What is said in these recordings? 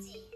Sí.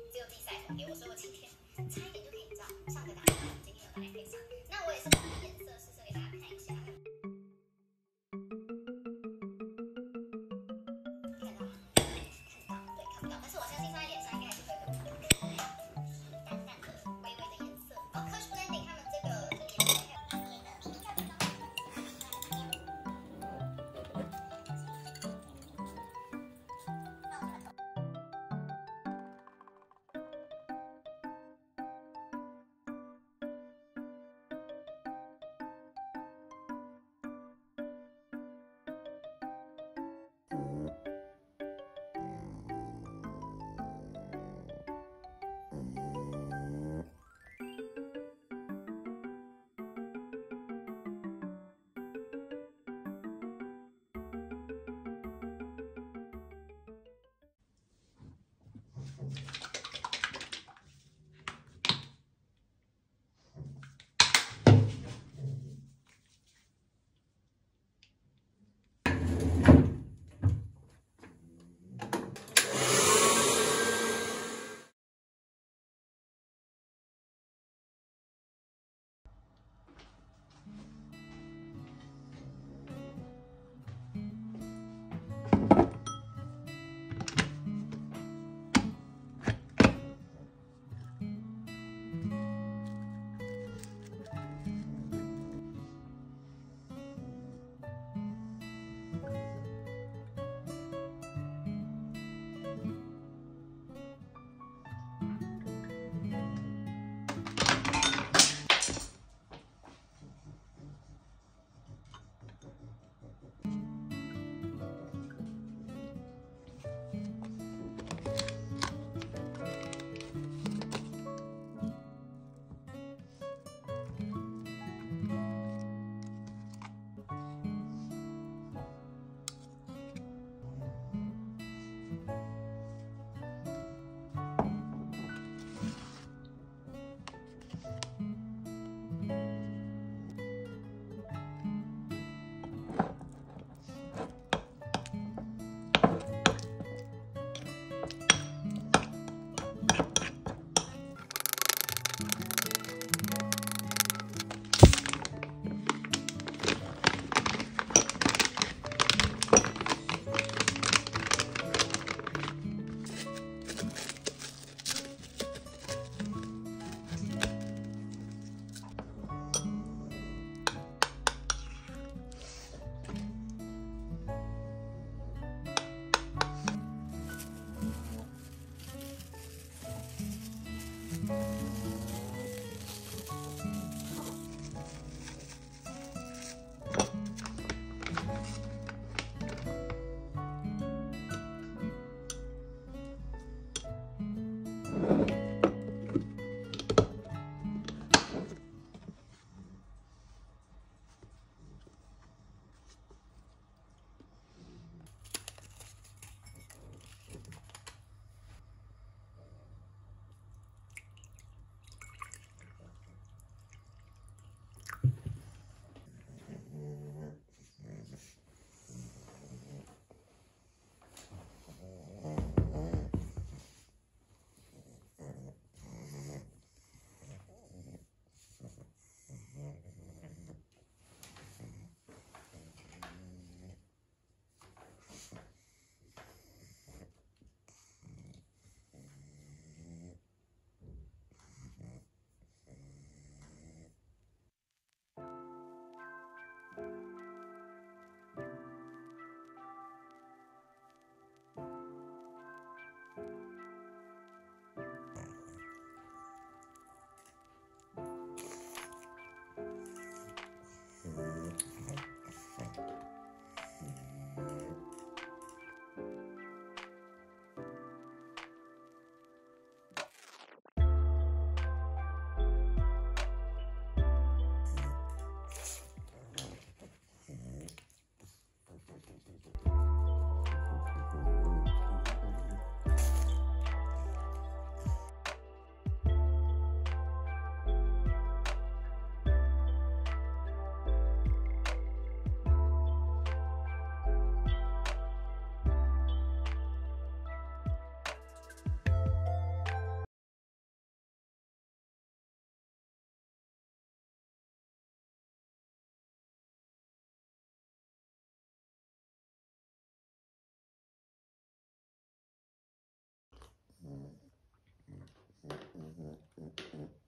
Mm-hmm.